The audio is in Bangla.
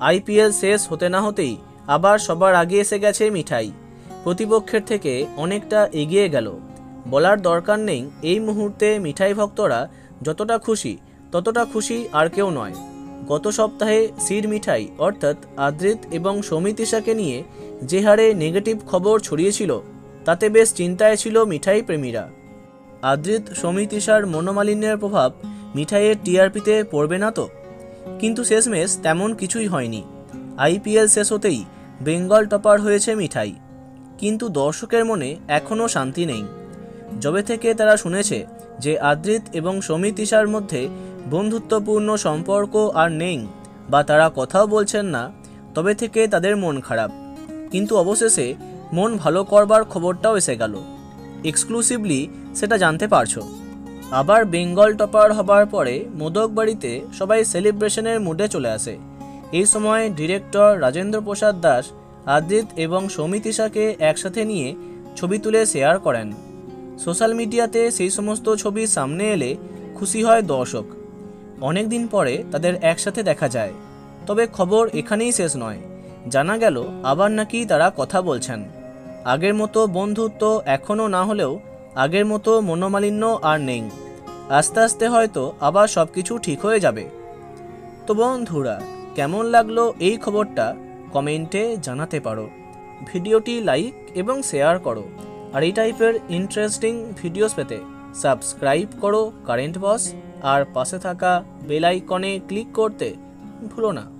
আইপিএল শেষ হতে না হতেই আবার সবার আগে এসে গেছে মিঠাই। প্রতিপক্ষের থেকে অনেকটা এগিয়ে গেল। বলার দরকার নেই, এই মুহূর্তে মিঠাই ভক্তরা যতটা খুশি, ততটা খুশি আর কেউ নয়। গত সপ্তাহে সির মিঠাই অর্থাৎ আদ্রিত এবং সমিতিশাকে নিয়ে যে হারে নেগেটিভ খবর ছড়িয়েছিল, তাতে বেশ চিন্তায় ছিল মিঠাই প্রেমীরা। আদ্রিত সমিতিশার মনোমালিন্যের প্রভাব মিঠাইয়ের টিআরপিতে পড়বে না তো? কিন্তু শেষমেশ তেমন কিছুই হয়নি। আইপিএল শেষ হতেই বেঙ্গল টপার হয়েছে মিঠাই। কিন্তু দর্শকের মনে এখনও শান্তি নেই। যবে থেকে তারা শুনেছে যে আদ্রিত এবং সমিতিশার মধ্যে বন্ধুত্বপূর্ণ সম্পর্ক আর নেই বা তারা কথাও বলছেন না, তবে থেকে তাদের মন খারাপ। কিন্তু অবশেষে মন ভালো করবার খবরটাও এসে গেল। এক্সক্লুসিভলি সেটা জানতে পারছ। আবার বেঙ্গল টপার হবার পরে মোদক বাড়িতে সবাই সেলিব্রেশনের মুডে চলে আসে। এই সময় ডিরেক্টর রাজেন্দ্র প্রসাদ দাস, আদিত এবং সমিতিশাকে একসাথে নিয়ে ছবি তুলে শেয়ার করেন। সোশ্যাল মিডিয়াতে সেই সমস্ত ছবি সামনে এলে খুশি হয় দর্শক। অনেক দিন পরে তাদের একসাথে দেখা যায়। তবে খবর এখানেই শেষ নয়। জানা গেল আবার নাকি তারা কথা বলছেন। আগের মতো বন্ধুত্ব এখনও না হলেও আগের মতো মনোমালিন্য আর নেই। আস্তে আস্তে হয়তো আবার সব কিছু ঠিক হয়ে যাবে। তো বন্ধুরা, কেমন লাগল এই খবরটা? কমেন্টে জানাতে পারো। ভিডিওটি লাইক এবং শেয়ার করো। আর এই টাইপের ইন্টারেস্টিং ভিডিওস পেতে সাবস্ক্রাইব করো কারেন্ট বস আর পাশে থাকা বেল আইকনে ক্লিক করতে ভুলো না।